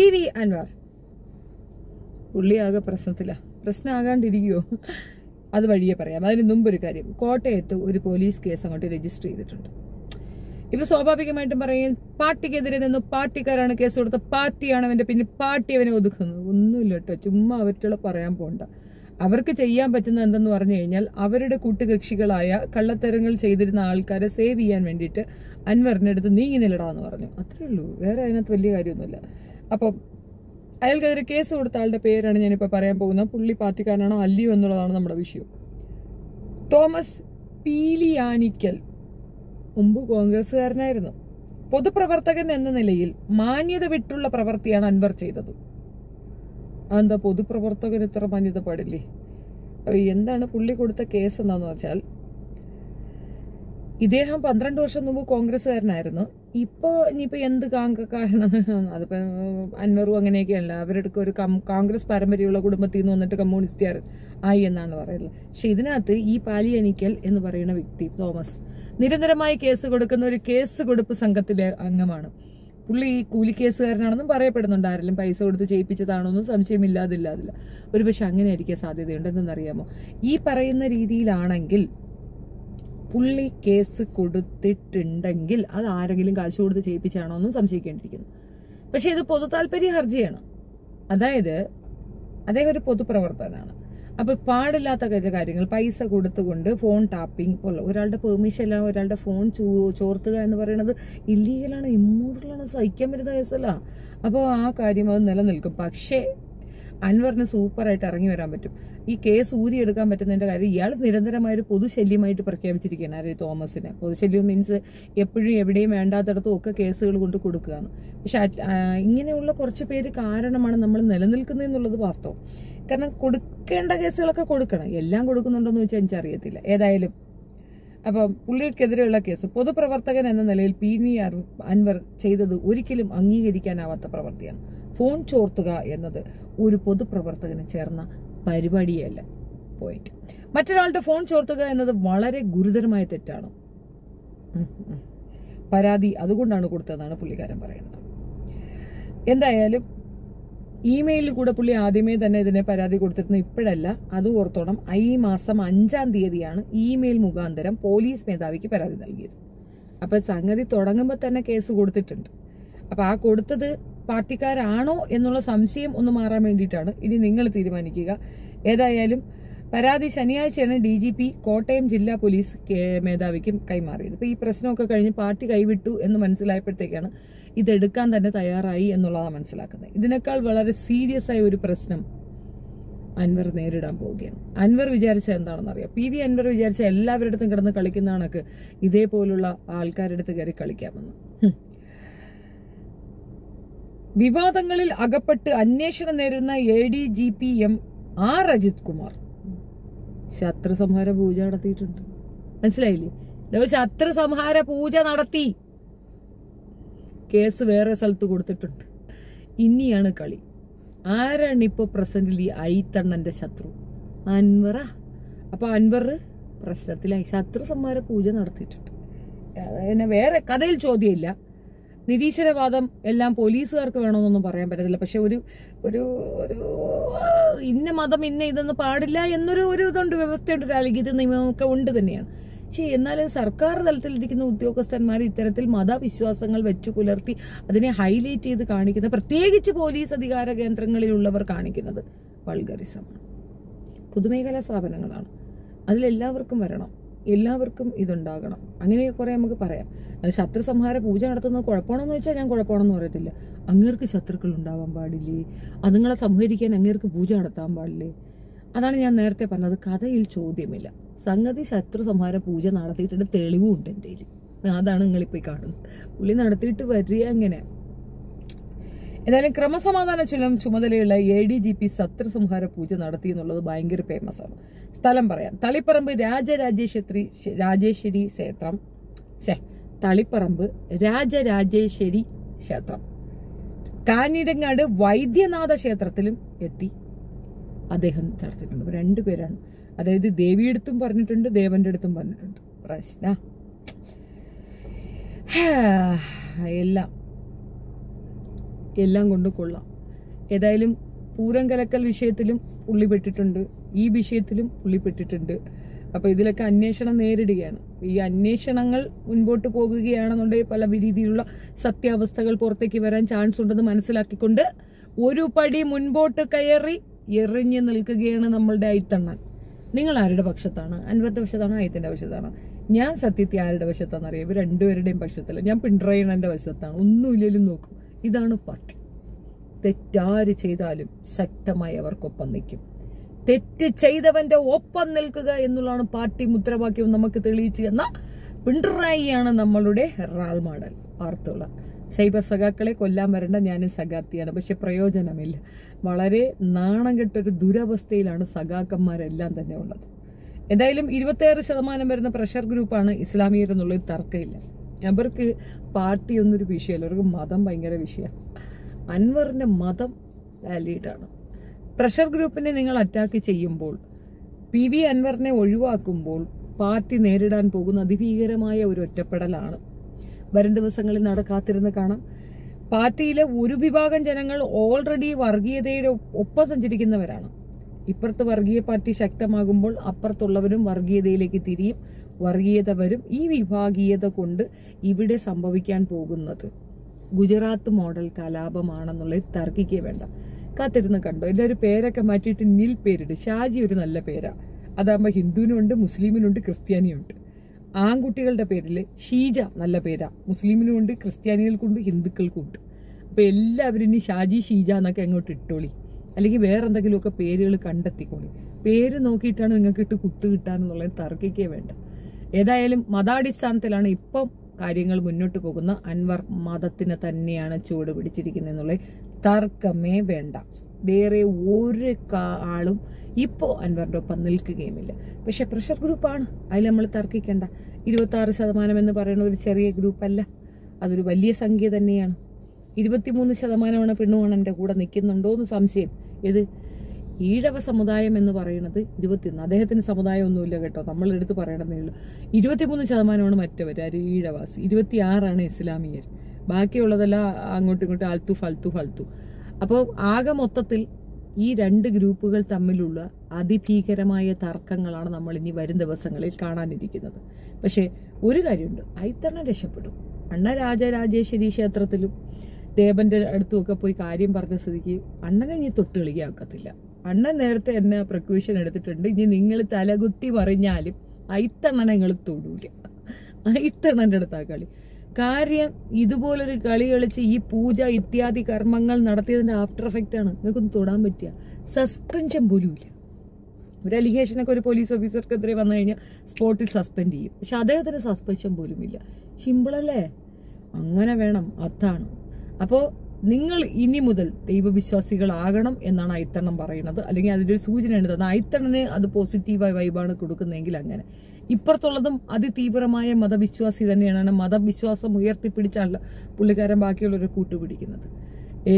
P V Anvar. പുള്ളിയാകെ പ്രശ്നത്തില. പ്രശ്നമാകാണ്ടിരിക്കുവോ അത് വഴിയെ പറയാം. അതിന് മുമ്പ് ഒരു കാര്യം. കോട്ടയത്ത് ഒരു പോലീസ് കേസ് അങ്ങോട്ട് രജിസ്റ്റർ ചെയ്തിട്ടുണ്ട്. ഇപ്പൊ സ്വാഭാവികമായിട്ടും പറയും പാർട്ടിക്കെതിരെ നിന്ന് പാർട്ടിക്കാരാണ് കേസ് കൊടുത്ത പാർട്ടിയാണ് അവന്റെ പിന്നെ പാർട്ടി അവനെ ഒതുക്കുന്നത് ഒന്നുമില്ല കേട്ടോ ചുമ്മാ അവറ്റുള്ള പറയാൻ പോണ്ട. അവർക്ക് ചെയ്യാൻ പറ്റുന്ന എന്തെന്ന് പറഞ്ഞു കഴിഞ്ഞാൽ അവരുടെ കൂട്ടുകക്ഷികളായ കള്ളത്തരങ്ങൾ ചെയ്തിരുന്ന ആൾക്കാരെ സേവ് ചെയ്യാൻ വേണ്ടിയിട്ട് അൻവറിനടുത്ത് നീങ്ങി നിലടാന്ന് പറഞ്ഞു. അത്രേ ഉള്ളൂ. വേറെ അതിനകത്ത് വലിയ കാര്യമൊന്നുമില്ല. അപ്പം അയാൾക്കെതിരെ കേസ് കൊടുത്ത ആളുടെ പേരാണ് ഞാനിപ്പോൾ പറയാൻ പോകുന്നത്. പുള്ളി പാർട്ടിക്കാരനാണോ അല്ലയോ എന്നുള്ളതാണ് നമ്മുടെ വിഷയം. തോമസ് പീലിയാനിക്കൽ മുമ്പ് കോൺഗ്രസ്സുകാരനായിരുന്നു. പൊതുപ്രവർത്തകൻ എന്ന നിലയിൽ മാന്യത വിട്ടുള്ള പ്രവൃത്തിയാണ് അൻവർ ചെയ്തത്. അതെന്താ പൊതുപ്രവർത്തകൻ ഇത്ര മാന്യത പാടില്ലേ? എന്താണ് പുള്ളി കൊടുത്ത കേസ് എന്താന്ന് വെച്ചാൽ ഇദ്ദേഹം പന്ത്രണ്ട് വർഷം മുമ്പ് കോൺഗ്രസ്സുകാരനായിരുന്നു. ഇപ്പോൾ ഇനിയിപ്പോൾ എന്ത് കാങ്കക്കാരനാണ് അതിപ്പോൾ അൻവറും അങ്ങനെയൊക്കെയല്ല. അവരുടെ ഒരു കോൺഗ്രസ് പാരമ്പര്യമുള്ള കുടുംബത്തിൽ നിന്ന് വന്നിട്ട് കമ്മ്യൂണിസ്റ്റുകാർ ആയി എന്നാണ് പറയുന്നത്. പക്ഷെ ഇതിനകത്ത് ഈ പാലിയനിക്കൽ എന്ന് പറയുന്ന വ്യക്തി തോമസ് നിരന്തരമായി കേസ് കൊടുക്കുന്ന ഒരു കേസ് കൊടുപ്പ് സംഘത്തിലെ അംഗമാണ്. പുള്ളി ഈ കൂലിക്കേസുകാരനാണെന്നും പറയപ്പെടുന്നുണ്ട്. ആരെങ്കിലും പൈസ കൊടുത്ത് ചെയ്യിപ്പിച്ചതാണോന്നും സംശയമില്ലാതില്ലാതില്ല. ഒരു പക്ഷെ അങ്ങനെ ആയിരിക്കാൻ സാധ്യതയുണ്ട് എന്തെന്നറിയാമോ ഈ പറയുന്ന രീതിയിലാണെങ്കിൽ പുള്ളി കേസ് കൊടുത്തിട്ടുണ്ടെങ്കിൽ അത് ആരെങ്കിലും കാശ് കൊടുത്ത് ചെയ്യിപ്പിച്ചാണോ എന്നും സംശയിക്കേണ്ടിയിരിക്കുന്നു. പക്ഷേ ഇത് പൊതു താല്പര്യ ഹർജിയാണ്. അതായത് അദ്ദേഹം ഒരു പൊതുപ്രവർത്തകനാണ്. അപ്പൊ പാടില്ലാത്ത കാര്യങ്ങൾ പൈസ കൊടുത്തുകൊണ്ട് ഫോൺ ടാപ്പിംഗ് പോലെ ഒരാളുടെ പെർമിഷൻ അല്ല ഒരാളുടെ ഫോൺ ചോർത്തുക എന്ന് പറയുന്നത് ഇല്ലീഗലാണ് ഇമ്മോറലാണ് സഹിക്കാൻ പറ്റുന്ന കേസല്ല. അപ്പോൾ ആ കാര്യം അത് നിലനിൽക്കും. പക്ഷേ അൻവറിന് സൂപ്പറായിട്ട് ഇറങ്ങി വരാൻ പറ്റും. ഈ കേസ് ഊരിയെടുക്കാൻ പറ്റുന്നതിന്റെ കാര്യം ഇയാൾ നിരന്തരമായ ഒരു പൊതുശല്യമായിട്ട് പ്രഖ്യാപിച്ചിരിക്കുകയാണ് ആര് തോമസിനെ. പൊതുശല്യം മീൻസ് എപ്പോഴും എവിടെയും വേണ്ടാത്തടത്തും ഒക്കെ കേസുകൾ കൊണ്ട് കൊടുക്കുകയാണ്. പക്ഷെ ഇങ്ങനെയുള്ള കുറച്ച് പേര് കാരണമാണ് നമ്മൾ നിലനിൽക്കുന്നത് എന്നുള്ളത് വാസ്തവം. കാരണം കൊടുക്കേണ്ട കേസുകളൊക്കെ കൊടുക്കണം. എല്ലാം കൊടുക്കുന്നുണ്ടോയെന്ന് ചോദിച്ചാൽ എനിക്കറിയത്തില്ല. ഏതായാലും അപ്പൊ പുള്ളിക്കെതിരെയുള്ള കേസ്. പൊതുപ്രവർത്തകൻ എന്ന നിലയിൽ പി വി അൻവർ ചെയ്തത് ഒരിക്കലും അംഗീകരിക്കാനാവാത്ത പ്രവൃത്തിയാണ്. ഫോൺ ചോർത്തുക എന്നത് ഒരു പൊതുപ്രവർത്തകന് ചേർന്ന പരിപാടിയല്ല പോയിന്റ് മറ്റൊരാളുടെ ഫോൺ ചോർത്തുക എന്നത് വളരെ ഗുരുതരമായ തെറ്റാണ്. പരാതി അതുകൊണ്ടാണ് കൊടുത്തതെന്നാണ് പുള്ളിക്കാരൻ പറയുന്നത്. എന്തായാലും ഇമെയിലിൽ കൂടെ പുള്ളി ആദ്യമേ തന്നെ ഇതിനെ പരാതി കൊടുത്തിരുന്നു. ഇപ്പോഴല്ല അത് ഓർത്തോണം ഈ മാസം അഞ്ചാം തീയതിയാണ് ഇമെയിൽ മുഖാന്തരം പോലീസ് മേധാവിക്ക് പരാതി നൽകിയത്. അപ്പൊ സംഗതി തുടങ്ങുമ്പോൾ തന്നെ കേസ് കൊടുത്തിട്ടുണ്ട്. അപ്പൊ ആ കൊടുത്തത് പാർട്ടിക്കാരാണോ എന്നുള്ള സംശയം ഒന്ന് മാറാൻ വേണ്ടിയിട്ടാണ് ഇനി നിങ്ങൾ തീരുമാനിക്കുക. ഏതായാലും പരാതി ശനിയാഴ്ചയാണ് ഡി ജി പി കോട്ടയം ജില്ലാ പോലീസ് മേധാവിക്കും കൈമാറിയത്. അപ്പോൾ ഈ പ്രശ്നമൊക്കെ കഴിഞ്ഞ് പാർട്ടി കൈവിട്ടു എന്ന് മനസ്സിലായപ്പോഴത്തേക്കാണ് ഇതെടുക്കാൻ തന്നെ തയ്യാറായി എന്നുള്ളതാണ് മനസ്സിലാക്കുന്നത്. ഇതിനേക്കാൾ വളരെ സീരിയസ് ആയ ഒരു പ്രശ്നം അൻവർ നേരിടാൻ പോവുകയാണ്. അൻവർ വിചാരിച്ച എന്താണെന്ന് അറിയാം. പി വി അൻവർ വിചാരിച്ച എല്ലാവരുടെ അടുത്തും കിടന്ന് കളിക്കുന്നതാണൊക്കെ ഇതേപോലുള്ള ആൾക്കാരുടെ അടുത്ത് കയറി കളിക്കാമെന്ന്. വിവാദങ്ങളിൽ അകപ്പെട്ട് അന്വേഷണം നേരുന്ന A D G P M R Ajith Kumar. ശത്രു സംഹാര പൂജ നടത്തിയിട്ടുണ്ട്. മനസ്സിലായില്ലേ? ശത്രു സംഹാര പൂജ നടത്തി. കേസ് വേറെ സ്ഥലത്ത് കൊടുത്തിട്ടുണ്ട്. ഇനിയാണ് കളി. ആരാണ് ഇപ്പൊ പ്രസന്റിൽ ഈ ഐത്തണ്ണന്റെ ശത്രു? അൻവറ. അപ്പൊ അൻവർ പ്രശ്നത്തിലായി. ശത്രു സംഹാര പൂജ നടത്തിയിട്ടുണ്ട്. പിന്നെ വേറെ കഥയിൽ ചോദ്യമില്ല. നിരീശ്വരവാദം എല്ലാം പോലീസുകാർക്ക് വേണമെന്നൊന്നും പറയാൻ പറ്റത്തില്ല. പക്ഷെ ഒരു ഒരു ഒരു ഇന്ന മതം ഇന്ന ഇതൊന്നും പാടില്ല എന്നൊരു ഒരു ഇതുണ്ട് വ്യവസ്ഥയുണ്ട് ഒരു അലിഖിത നിയമമൊക്കെ ഉണ്ട് തന്നെയാണ്. പക്ഷേ എന്നാൽ സർക്കാർ തലത്തിലിരിക്കുന്ന ഉദ്യോഗസ്ഥന്മാർ ഇത്തരത്തിൽ മതവിശ്വാസങ്ങൾ വെച്ചു പുലർത്തി അതിനെ ഹൈലൈറ്റ് ചെയ്ത് കാണിക്കുന്ന പ്രത്യേകിച്ച് പോലീസ് അധികാര കേന്ദ്രങ്ങളിലുള്ളവർ കാണിക്കുന്നത് വൾഗറിസമാണ്. പൊതുമേഖലാ സ്ഥാപനങ്ങളാണ്. അതിലെല്ലാവർക്കും വരണം. എല്ലാവർക്കും ഇതുണ്ടാകണം. അങ്ങനെയൊക്കെ കുറെ നമുക്ക് പറയാം. ശത്രു സംഹാര പൂജ നടത്തുന്നത് കുഴപ്പമാണെന്ന് വെച്ചാൽ ഞാൻ കുഴപ്പമാണെന്ന് പറയത്തില്ല. അങ്ങേർക്ക് ശത്രുക്കൾ ഉണ്ടാവാൻ പാടില്ലേ? അതുങ്ങളെ സംഹരിക്കാൻ അങ്ങേർക്ക് പൂജ നടത്താൻ പാടില്ലേ? അതാണ് ഞാൻ നേരത്തെ പറഞ്ഞത്. കഥയിൽ ചോദ്യമില്ല. സംഗതി ശത്രു സംഹാര പൂജ നടത്തിയിട്ടുണ്ട് തെളിവും ഉണ്ട് എന്റെ അതാണ് നിങ്ങളിപ്പോൾ കാണുന്നത്. പുള്ളി നടത്തിയിട്ട് വരിക അങ്ങനെ ഏതായാലും ക്രമസമാധാന ചുലം ചുമതലയുള്ള എ ഡി ജി പി സത്രസംഹാര പൂജ നടത്തി എന്നുള്ളത് ഭയങ്കര ഫേമസ് ആണ്. സ്ഥലം പറയാം. തളിപ്പറമ്പ് രാജരാജേശ്വരി രാജേശ്വരി ക്ഷേത്രം. ഛേ തളിപ്പറമ്പ് രാജരാജേശ്വരി ക്ഷേത്രം. കാഞ്ഞിരങ്ങാട് വൈദ്യനാഥ ക്ഷേത്രത്തിലും എത്തി. അദ്ദേഹം അപ്പൊ രണ്ടുപേരാണ് അതായത് ദേവിയെടുത്തും പറഞ്ഞിട്ടുണ്ട് ദേവന്റെ അടുത്തും പറഞ്ഞിട്ടുണ്ട്. പ്രശ്ന. എല്ലാം. എല്ലാം കൊണ്ടും കൊള്ളാം. ഏതായാലും പൂരം കലക്കൽ വിഷയത്തിലും പുള്ളിപ്പെട്ടിട്ടുണ്ട് ഈ വിഷയത്തിലും പുള്ളിപ്പെട്ടിട്ടുണ്ട് അപ്പൊ ഇതിലൊക്കെ അന്വേഷണം നേരിടുകയാണ്. ഈ അന്വേഷണങ്ങൾ മുൻപോട്ട് പോകുകയാണെന്നുണ്ടെങ്കിൽ പല രീതിയിലുള്ള സത്യാവസ്ഥകൾ പുറത്തേക്ക് വരാൻ ചാൻസ് ഉണ്ടെന്ന് മനസ്സിലാക്കിക്കൊണ്ട് ഒരു പടി മുൻപോട്ട് കയറി എറിഞ്ഞു നിൽക്കുകയാണ് നമ്മളുടെ ഐത്തണ്ണൻ നിങ്ങൾ ആരുടെ പക്ഷത്താണ്? അൻവറിന്റെ പക്ഷത്താണോ അയത്തിന്റെ പക്ഷത്താണ്? ഞാൻ സത്യത്തെ ആരുടെ വശത്താണെന്ന് അറിയാം ഇവർ രണ്ടുപേരുടെയും പക്ഷത്തല്ല. ഞാൻ പിണറയണന്റെ വശത്താണ് ഒന്നുമില്ലെങ്കിലും നോക്കും. ഇതാണ് പാർട്ടി. തെറ്റാര് ചെയ്താലും ശക്തമായി അവർക്കൊപ്പം നിൽക്കും. തെറ്റ് ചെയ്തവന്റെ ഒപ്പം നിൽക്കുക എന്നുള്ളതാണ് പാർട്ടി മുദ്രാവാക്യം നമുക്ക് തെളിയിച്ചു തന്ന പിണറായിയാണ് നമ്മളുടെ റാൾ മോഡൽ വാർത്തകൾ. സൈബർ സഖാക്കളെ കൊല്ലാൻ വരേണ്ട ഞാനും സഖാത്തിയാണ്. പക്ഷെ പ്രയോജനമില്ല. വളരെ നാണം കെട്ടൊരു ദുരവസ്ഥയിലാണ് സഖാക്കന്മാരെല്ലാം തന്നെ ഉള്ളത്. എന്തായാലും ഇരുപത്തിയാറ് ശതമാനം വരുന്ന പ്രഷർ ഗ്രൂപ്പാണ് ഇസ്ലാമിയർ എന്നുള്ളത് തർക്കമില്ല. അവർക്ക് പാർട്ടി ഒന്നൊരു വിഷയമല്ല അവർക്ക് മതം ഭയങ്കര വിഷയമാണ്. അൻവറിന്റെ മതം വാലിഡാണ് പ്രഷർ ഗ്രൂപ്പിനെ നിങ്ങൾ അറ്റാക്ക് ചെയ്യുമ്പോൾ പി വി അൻവറിനെ ഒഴിവാക്കുമ്പോൾ പാർട്ടി നേരിടാൻ പോകുന്ന അതിഭീകരമായ ഒരു ഒറ്റപ്പെടലാണ്. വരും ദിവസങ്ങളിൽ നടക്കാത്തിരുന്ന് കാണാം. പാർട്ടിയിലെ ഒരു വിഭാഗം ജനങ്ങൾ ഓൾറെഡി വർഗീയതയുടെ ഒപ്പം സഞ്ചരിക്കുന്നവരാണ്. ഇപ്പുറത്ത് വർഗീയ പാർട്ടി ശക്തമാകുമ്പോൾ അപ്പുറത്തുള്ളവരും വർഗീയതയിലേക്ക് തിരിയും. വർഗീയത വരും ഈ വിഭാഗീയത കൊണ്ട് ഇവിടെ സംഭവിക്കാൻ പോകുന്നത്. ഗുജറാത്ത് മോഡൽ കലാപമാണെന്നുള്ളത് തർക്കിക്കേ വേണ്ട. കാത്തിരുന്ന് കണ്ടോ? എല്ലാവരും പേരൊക്കെ മാറ്റിയിട്ട് നിൽ പേരിട്ട് ഷാജി ഒരു നല്ല പേരാ. അതാകുമ്പോൾ ഹിന്ദുവിനുണ്ട് മുസ്ലിമിനുണ്ട് ക്രിസ്ത്യാനിയുണ്ട്. ആൺകുട്ടികളുടെ പേരിൽ ഷീജ നല്ല പേരാ. മുസ്ലിമിനും ഉണ്ട് ക്രിസ്ത്യാനികൾക്കുണ്ട് ഹിന്ദുക്കൾക്കും ഉണ്ട് അപ്പൊ എല്ലാവരും ഇനി ഷാജി ഷീജ എന്നൊക്കെ അങ്ങോട്ട് ഇട്ടോളി. അല്ലെങ്കിൽ വേറെ എന്തെങ്കിലുമൊക്കെ പേരുകൾ കണ്ടെത്തിക്കോളി. പേര് നോക്കിയിട്ടാണ് നിങ്ങൾക്ക് ഇട്ട് കുത്തു കിട്ടാനെന്നുള്ളത് തർക്കിക്കേ വേണ്ട. ഏതായാലും മതാടിസ്ഥാനത്തിലാണ് ഇപ്പം കാര്യങ്ങൾ മുന്നോട്ട് പോകുന്ന അൻവർ മതത്തിന് തന്നെയാണ് ചുവട് പിടിച്ചിരിക്കുന്നത് എന്നുള്ള തർക്കമേ വേണ്ട. വേറെ ഒരു ആളും ഇപ്പോൾ അൻവറിന്റെ ഒപ്പം നിൽക്കുകയുമില്ല. പക്ഷെ പ്രഷർ ഗ്രൂപ്പാണ് അതിൽ നമ്മൾ തർക്കിക്കേണ്ട. ഇരുപത്തി ആറ് ശതമാനം എന്ന് പറയുന്ന ഒരു ചെറിയ ഗ്രൂപ്പല്ല അതൊരു വലിയ സംഖ്യ തന്നെയാണ്. ഇരുപത്തിമൂന്ന് ശതമാനമാണ് പെണ്ണുമാണ് എന്റെ കൂടെ നിൽക്കുന്നുണ്ടോ എന്ന് സംശയം. ഇത് ഈഴവ സമുദായം എന്ന് പറയുന്നത് ഇരുപത്തിയൊന്ന്. അദ്ദേഹത്തിന് സമുദായം ഒന്നുമില്ല കേട്ടോ. നമ്മൾ എടുത്ത് പറയണമെന്നേ ഉള്ളൂ. ഇരുപത്തിമൂന്ന് ശതമാനമാണ് മറ്റവർ ആര്? ഈഴവാസി. ഇരുപത്തിയാറാണ് ഇസ്ലാമിയർ. ബാക്കിയുള്ളതെല്ലാം അങ്ങോട്ടും ഇങ്ങോട്ടും അൽത്തു ഫൽത്തു ഫൽത്തു. അപ്പോൾ ആകെ മൊത്തത്തിൽ ഈ രണ്ട് ഗ്രൂപ്പുകൾ തമ്മിലുള്ള അതിഭീകരമായ തർക്കങ്ങളാണ് നമ്മൾ ഇനി വരും ദിവസങ്ങളിൽ കാണാനിരിക്കുന്നത്. പക്ഷേ ഒരു കാര്യമുണ്ട്. ഐത്തണ്ണ രക്ഷപ്പെടും. അണ്ണ രാജരാജേശ്വരി ക്ഷേത്രത്തിലും ദേവന്റെ അടുത്തുമൊക്കെ പോയി കാര്യം പറഞ്ഞ സ്ഥിതിക്ക് അണ്ണനെ ഇനി തൊട്ട് കളിയാക്കത്തില്ല. അണ്ണൻ നേരത്തെ എന്നെ പ്രക്യൂഷൻ എടുത്തിട്ടുണ്ട്. ഇനി നിങ്ങൾ തലകുത്തി പറഞ്ഞാലും ഐത്തണ്ണനെ നിങ്ങൾ തൊടൂല. ഐത്തണ്ണന്റെ അടുത്താ കളി. കാര്യം ഇതുപോലൊരു കളി കളിച്ച് ഈ പൂജ ഇത്യാദി കർമ്മങ്ങൾ നടത്തിയതിന്റെ ആഫ്റ്റർ എഫക്റ്റ് ആണ്. നിങ്ങൾക്കൊന്ന് തൊടാൻ പറ്റിയ സസ്പെൻഷൻ പോലും ഇല്ല. ഒരു അലിഗേഷനൊക്കെ ഒരു പോലീസ് ഓഫീസർക്കെതിരെ വന്നു കഴിഞ്ഞാൽ സ്പോട്ടിൽ സസ്പെൻഡ് ചെയ്യും. പക്ഷെ അദ്ദേഹത്തിന് സസ്പെൻഷൻ പോലും ഇല്ല സിമ്പിളല്ലേ അങ്ങനെ വേണം. അതാണ്. അപ്പോൾ നിങ്ങൾ ഇനി മുതൽ ദൈവവിശ്വാസികളാകണം എന്നാണ് ഐത്തണ്ണം പറയുന്നത്. അല്ലെങ്കിൽ അതിന്റെ ഒരു സൂചനയാണ് തന്നത്. ഐത്തണ്ണന് അത് പോസിറ്റീവായ വൈബാണ് കൊടുക്കുന്നതെങ്കിൽ അങ്ങനെ. ഇപ്പുറത്തുള്ളതും അതിതീവ്രമായ മതവിശ്വാസി തന്നെയാണ് മതവിശ്വാസം ഉയർത്തിപ്പിടിച്ചാണ് പുള്ളിക്കാരൻ ബാക്കിയുള്ളവരെ കൂട്ടുപിടിക്കുന്നത്.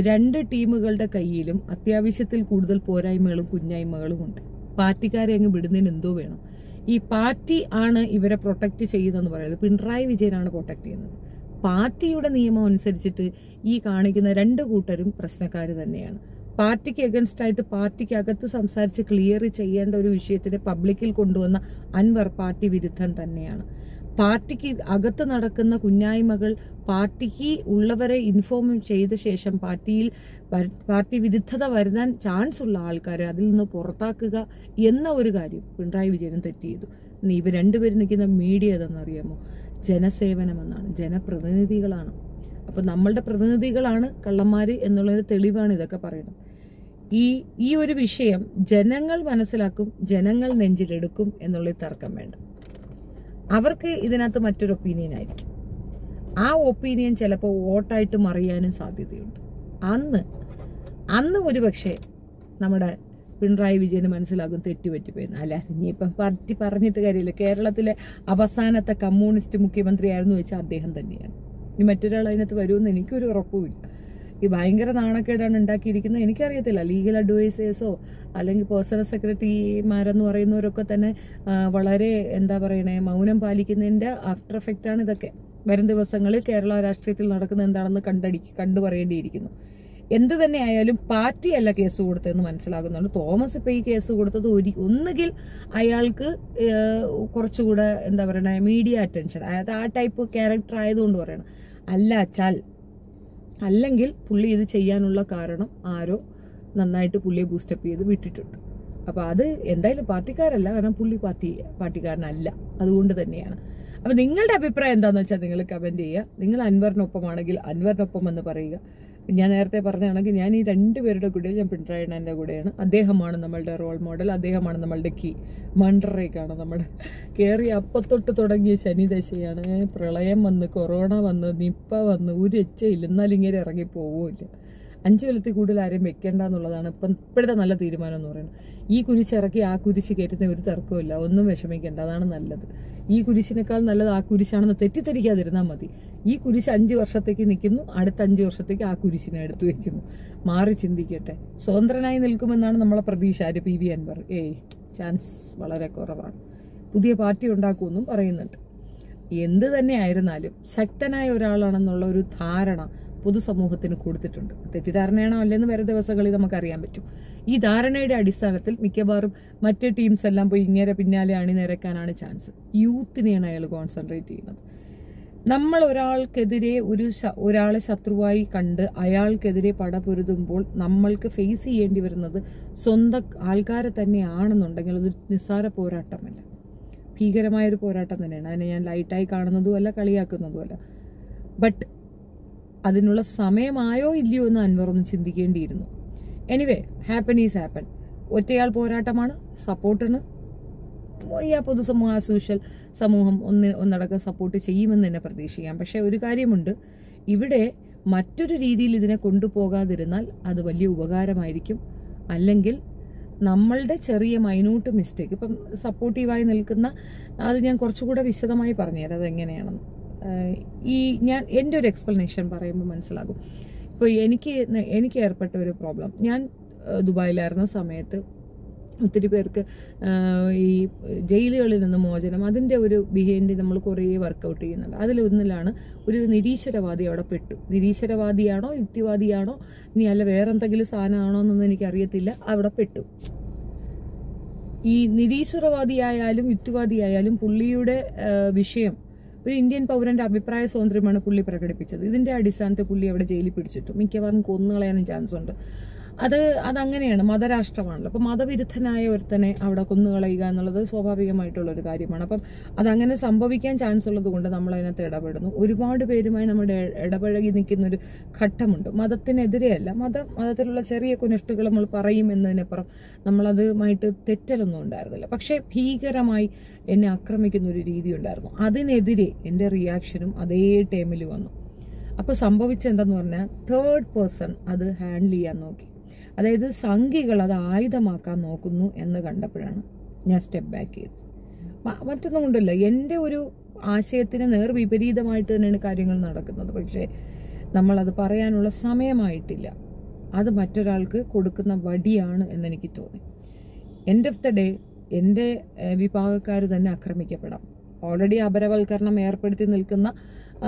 രണ്ട് ടീമുകളുടെ കയ്യിലും അത്യാവശ്യത്തിൽ കൂടുതൽ പോരായ്മകളും കുഞ്ഞായ്മകളും ഉണ്ട്. പാർട്ടിക്കാരെ അങ്ങ് വിടുന്നതിന് എന്തോ വേണം. ഈ പാർട്ടി ആണ് ഇവരെ പ്രൊട്ടക്ട് ചെയ്യുന്നതെന്ന് പറയുന്നത്. പിണറായി വിജയനാണ് പ്രൊട്ടക്ട് ചെയ്യുന്നത്. പാർട്ടിയുടെ നിയമം അനുസരിച്ചിട്ട് ഈ കാണിക്കുന്ന രണ്ട് കൂട്ടരും പ്രശ്നക്കാർ തന്നെയാണ്. പാർട്ടിക്ക് എഗൻസ്റ്റ് ആയിട്ട് പാർട്ടിക്ക് അകത്ത് സംസാരിച്ച് ക്ലിയർ ചെയ്യേണ്ട ഒരു വിഷയത്തിനെ പബ്ലിക്കിൽ കൊണ്ടുവന്ന അൻവർ പാർട്ടി വിരുദ്ധൻ തന്നെയാണ്. പാർട്ടിക്ക് അകത്ത് നടക്കുന്ന കുഞ്ഞായ്മകൾ പാർട്ടിക്ക് ഉള്ളവരെ ഇൻഫോം ചെയ്ത ശേഷം പാർട്ടിയിൽ പാർട്ടി വിരുദ്ധത വരുത്താൻ ചാൻസ് ഉള്ള ആൾക്കാരെ അതിൽ നിന്ന് പുറത്താക്കുക എന്ന ഒരു കാര്യം പിണറായി വിജയനും തെറ്റ് ചെയ്തു. ഇവർ രണ്ടുപേരും നിൽക്കുന്ന മീഡിയ ഏതെന്നറിയാമോ ജനസേവനം എന്നാണ് ജനപ്രതിനിധികളാണ്. അപ്പോൾ നമ്മളുടെ പ്രതിനിധികളാണ് കള്ളന്മാര് എന്നുള്ളൊരു തെളിവാണ് ഇതൊക്കെ പറയുന്നത്. ഈ ഈ ഒരു വിഷയം ജനങ്ങൾ മനസ്സിലാക്കും ജനങ്ങൾ നെഞ്ചിലെടുക്കും എന്നുള്ള തർക്കം വേണ്ട. അവർക്ക് ഇതിനകത്ത് മറ്റൊരു ഒപ്പീനിയൻ ആയിരിക്കും. ആ ഒപ്പീനിയൻ ചിലപ്പോൾ വോട്ടായിട്ട് മറിയാനും സാധ്യതയുണ്ട്. അന്ന് അന്ന് ഒരുപക്ഷെ നമ്മുടെ പിണറായി വിജയന് മനസ്സിലാകും തെറ്റുപറ്റിപ്പോയെന്ന്. അല്ല ഇനിയിപ്പം പാർട്ടി പറഞ്ഞിട്ട് കാര്യമില്ല. കേരളത്തിലെ അവസാനത്തെ കമ്മ്യൂണിസ്റ്റ് മുഖ്യമന്ത്രിയായിരുന്നു വെച്ചാൽ അദ്ദേഹം തന്നെയാണ്. ഇനി മറ്റൊരാൾ അതിനകത്ത് വരുമെന്ന് എനിക്കൊരു ഉറപ്പുമില്ല. ഈ ഭയങ്കര നാണക്കേടാണ് ഉണ്ടാക്കിയിരിക്കുന്നത്. എനിക്കറിയത്തില്ല ലീഗൽ അഡ്വൈസേഴ്സോ അല്ലെങ്കിൽ പേഴ്സണൽ സെക്രട്ടറിമാരെന്ന് പറയുന്നവരൊക്കെ തന്നെ വളരെ എന്താ പറയണേ മൗനം പാലിക്കുന്നതിന്റെ ആഫ്റ്റർ എഫക്റ്റാണ് ഇതൊക്കെ. വരും ദിവസങ്ങളിൽ കേരള രാഷ്ട്രീയത്തിൽ നടക്കുന്ന എന്താണെന്ന് കണ്ടടി കണ്ടു പറയേണ്ടിയിരിക്കുന്നു എന്ത് തന്നെ ആയാലും പാർട്ടിയല്ല കേസ് കൊടുത്തതെന്ന് മനസ്സിലാകുന്നുണ്ട്. തോമസ് ഇപ്പൊ ഈ കേസ് കൊടുത്തത് ഒരു ഒന്നുകിൽ അയാൾക്ക് കുറച്ചുകൂടെ എന്താ പറയണേ മീഡിയ അറ്റൻഷൻ അതായത് ആ ടൈപ്പ് ക്യാരക്ടർ ആയതുകൊണ്ട് പറയണം. അല്ല അച്ചാൽ അല്ലെങ്കിൽ പുള്ളി ഇത് ചെയ്യാനുള്ള കാരണം ആരോ നന്നായിട്ട് പുള്ളിയെ ബൂസ്റ്റപ്പ് ചെയ്ത് വിട്ടിട്ടുണ്ട്. അപ്പോൾ അത് എന്തായാലും പാർട്ടിക്കാരല്ല കാരണം പുള്ളി പാർട്ടി പാർട്ടിക്കാരനല്ല. അതുകൊണ്ട് തന്നെയാണ്. അപ്പൊ നിങ്ങളുടെ അഭിപ്രായം എന്താണെന്ന് വെച്ചാൽ നിങ്ങൾ കമന്റ് ചെയ്യുക. നിങ്ങൾ അൻവറിനൊപ്പമാണെങ്കിൽ അൻവറിനൊപ്പം എന്ന് പറയുക. ഞാൻ നേരത്തെ പറഞ്ഞാണെങ്കിൽ ഞാൻ ഈ രണ്ടുപേരുടെ കൂടെ ഞാൻ പിണറായി വിജയന്റെ കൂടെയാണ്. അദ്ദേഹമാണ് നമ്മളുടെ റോൾ മോഡൽ അദ്ദേഹമാണ് നമ്മളുടെ കീ മണ്ടറേക്കാണ് നമ്മുടെ കയറി അപ്പത്തൊട്ട് തുടങ്ങിയ ശനിദശയാണ് പ്രളയം വന്ന് കൊറോണ വന്ന് നിപ്പ വന്ന് ഒരു എച്ചയില്ല എന്നാലും ഇറങ്ങി പോവില്ല. അഞ്ചു കൊല്ലത്തിൽ കൂടുതൽ ആരെയും വെക്കേണ്ട എന്നുള്ളതാണ് ഇപ്പം ഇപ്പോഴത്തെ നല്ല തീരുമാനം എന്ന് പറയുന്നത്. ഈ കുരിശ് ഇറക്കി ആ കുരിശ് കയറ്റുന്ന ഒരു തർക്കമില്ല ഒന്നും വിഷമിക്കേണ്ട. അതാണ് നല്ലത്. ഈ കുരിശിനേക്കാൾ നല്ലത് ആ കുരിശാണെന്ന് തെറ്റിദ്ധരിക്കാതിരുന്നാൽ മതി. ഈ കുരിശ് അഞ്ച് വർഷത്തേക്ക് നിൽക്കുന്നു. അടുത്ത അഞ്ച് വർഷത്തേക്ക് ആ കുരിശിനെ എടുത്തു വെക്കുന്നു മാറി ചിന്തിക്കട്ടെ. സ്വതന്ത്രനായി നിൽക്കുമെന്നാണ് നമ്മളെ പ്രതീക്ഷ ആര്? പി. വി. അൻവർ. ഏയ് ചാൻസ് വളരെ കുറവാണ്. പുതിയ പാർട്ടി ഉണ്ടാക്കുമെന്നും പറയുന്നുണ്ട്. എന്ത് തന്നെ ആയിരുന്നാലും ശക്തനായ ഒരാളാണെന്നുള്ള ഒരു ധാരണ പൊതുസമൂഹത്തിന് കൊടുത്തിട്ടുണ്ട്. തെറ്റിദ്ധാരണയാണോ അല്ലെന്ന് വരെ ദിവസങ്ങളിൽ നമുക്കറിയാൻ പറ്റും. ഈ ധാരണയുടെ അടിസ്ഥാനത്തിൽ മിക്കവാറും മറ്റ് ടീംസ് എല്ലാം പോയി ഇങ്ങനെ പിന്നാലെ അണിനിരക്കാനാണ് ചാൻസ് യൂത്തിനെയാണ് അയാൾ കോൺസെൻട്രേറ്റ് ചെയ്യുന്നത്. നമ്മൾ ഒരാൾക്കെതിരെ ഒരു ഒരാളെ ശത്രുവായി കണ്ട് അയാൾക്കെതിരെ പടപൊരുതുമ്പോൾ നമ്മൾക്ക് ഫേസ് ചെയ്യേണ്ടി വരുന്നത് സ്വന്തം ആൾക്കാരെ തന്നെയാണെന്നുണ്ടെങ്കിൽ അതൊരു നിസ്സാര പോരാട്ടമല്ല. ഭീകരമായൊരു പോരാട്ടം തന്നെയാണ്. അതിനെ ഞാൻ ലൈറ്റായി കാണുന്നതുമല്ല കളിയാക്കുന്നതുമല്ല. ബട്ട് അതിനുള്ള സമയമായോ ഇല്ലയോ എന്ന് അൻവർ ഒന്ന് ചിന്തിക്കേണ്ടിയിരുന്നു. എനിവേ ഹാപ്പൻ ഈസ് ഹാപ്പൻ ഒറ്റയാൾ പോരാട്ടമാണ് സപ്പോർട്ടിന് ഈ പൊതുസമൂഹ സോഷ്യൽ സമൂഹം ഒന്ന് ഒന്നടക്കം സപ്പോർട്ട് ചെയ്യുമെന്ന് തന്നെ പ്രതീക്ഷിക്കാം. പക്ഷെ ഒരു കാര്യമുണ്ട് ഇവിടെ മറ്റൊരു രീതിയിൽ ഇതിനെ കൊണ്ടുപോകാതിരുന്നാൽ അത് വലിയ ഉപകാരമായിരിക്കും. അല്ലെങ്കിൽ നമ്മളുടെ ചെറിയ മൈന്യൂട്ട് മിസ്റ്റേക്ക് ഇപ്പം സപ്പോർട്ടീവായി നിൽക്കുന്ന അത് ഞാൻ കുറച്ചുകൂടെ വിശദമായി പറഞ്ഞുതരാം അതെങ്ങനെയാണെന്ന്. ആഹ് ഈ ഞാൻ എന്റെ ഒരു എക്സ്പ്ലനേഷൻ പറയുമ്പോൾ മനസ്സിലാകും. ഇപ്പോൾ എനിക്ക് എനിക്ക് ഏർപ്പെട്ട ഒരു പ്രോബ്ലം ഞാൻ ദുബായിലായിരുന്ന സമയത്ത് ഒത്തിരി പേർക്ക് ഈ ജയിലുകളിൽ നിന്ന് മോചനം അതിന്റെ ഒരു ബിഹേവിയർ നമ്മൾ കുറേ വർക്കൗട്ട് ചെയ്യുന്നുണ്ട്. അതിലൊന്നിലാണ് ഒരു നിരീശ്വരവാദി അവിടെ പെട്ടു. നിരീശ്വരവാദിയാണോ യുക്തിവാദിയാണോ ഇനി അല്ല വേറെ എന്തെങ്കിലും സാധനമാണോ എന്നൊന്നും എനിക്കറിയത്തില്ല. അവിടെ പെട്ടു. ഈ നിരീശ്വരവാദിയായാലും യുക്തിവാദിയായാലും പുള്ളിയുടെ വിഷയം ഒരു ഇന്ത്യൻ പൗരന്റെ അഭിപ്രായ സ്വാതന്ത്ര്യമാണ് പുള്ളി പ്രകടിപ്പിച്ചത്. ഇതിന്റെ അടിസ്ഥാനത്തിൽ പുള്ളി അവിടെ ജയിലിൽ പിടിച്ചിട്ടു. മിക്കവാറും കൊന്നുകളയാനും ചാൻസ് ഉണ്ട്. അത് അതങ്ങനെയാണ് മതരാഷ്ട്രമാണല്ലോ. അപ്പം മതവിരുദ്ധനായ ഒരുത്തനെ അവിടെ കൊന്നുകളയുക എന്നുള്ളത് സ്വാഭാവികമായിട്ടുള്ള ഒരു കാര്യമാണ്. അപ്പം അതങ്ങനെ സംഭവിക്കാൻ ചാൻസ് ഉള്ളത് കൊണ്ട് നമ്മൾ അതിനകത്ത് ഇടപെടുന്നു. ഒരുപാട് പേരുമായി നമ്മുടെ ഇടപഴകി നിൽക്കുന്ന ഒരു ഘട്ടമുണ്ട്. മതത്തിനെതിരെയല്ല മതം മതത്തിലുള്ള ചെറിയ കുനിഷ്ടുകൾ നമ്മൾ പറയും എന്നതിനപ്പുറം നമ്മളതുമായിട്ട് തെറ്റലൊന്നും ഉണ്ടായിരുന്നില്ല. പക്ഷേ ഭീകരമായി എന്നെ ആക്രമിക്കുന്ന ഒരു രീതി ഉണ്ടായിരുന്നു അതിനെതിരെ എന്റെ റിയാക്ഷനും അതേ ടൈമിൽ വന്നു. അപ്പോൾ സംഭവിച്ചെന്തെന്ന് പറഞ്ഞാൽ തേർഡ് പേഴ്സൺ അത് ഹാൻഡിൽ ചെയ്യാൻ നോക്കി. അതായത് സംഖ്യകൾ അത് ആയുധമാക്കാൻ നോക്കുന്നു എന്ന് കണ്ടപ്പോഴാണ് ഞാൻ സ്റ്റെപ്പ് ബാക്ക് ചെയ്തത്. മറ്റൊന്നും കൊണ്ടല്ല. എന്റെ ഒരു ആശയത്തിന് നേർ വിപരീതമായിട്ട് തന്നെയാണ് കാര്യങ്ങൾ നടക്കുന്നത്. പക്ഷേ നമ്മളത് പറയാനുള്ള സമയമായിട്ടില്ല. അത് മറ്റൊരാൾക്ക് കൊടുക്കുന്ന വടിയാണ് എന്നെനിക്ക് തോന്നി. എൻഡ് ഓഫ് ദ ഡേ എന്റെ വിഭാഗക്കാർ തന്നെ ആക്രമിക്കപ്പെടാം. ഓൾറെഡി അപരവൽക്കരണം ഏർപ്പെടുത്തി നിൽക്കുന്ന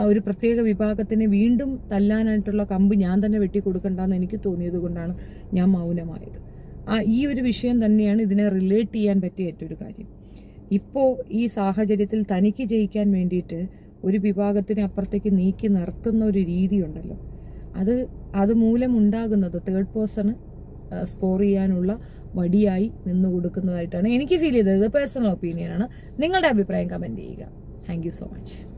ഒരു പ്രത്യേക വിഭാഗത്തിന് വീണ്ടും തല്ലാനായിട്ടുള്ള കമ്പ് ഞാൻ തന്നെ വെട്ടിക്കൊടുക്കണ്ടെന്ന് എനിക്ക് തോന്നിയത് കൊണ്ടാണ് ഞാൻ മൗനമായത്. ആ ഈ ഒരു വിഷയം തന്നെയാണ് ഇതിനെ റിലേറ്റ് ചെയ്യാൻ പറ്റിയ ഏറ്റവും ഒരു കാര്യം. ഇപ്പോൾ ഈ സാഹചര്യത്തിൽ തനിക്ക് ജയിക്കാൻ വേണ്ടിയിട്ട് ഒരു വിഭാഗത്തിനെ അപ്പുറത്തേക്ക് നീക്കി നിർത്തുന്ന ഒരു രീതി ഉണ്ടല്ലോ. അത് അത് മൂലമുണ്ടാകുന്നത് തേർഡ് പേഴ്സണ് സ്കോർ ചെയ്യാനുള്ള വടിയായി നിന്ന് കൊടുക്കുന്നതായിട്ടാണ് എനിക്ക് ഫീൽ ചെയ്തത്. പേഴ്സണൽ ഒപ്പീനിയനാണ് നിങ്ങളുടെ അഭിപ്രായം കമന്റ് ചെയ്യുക. Thank so much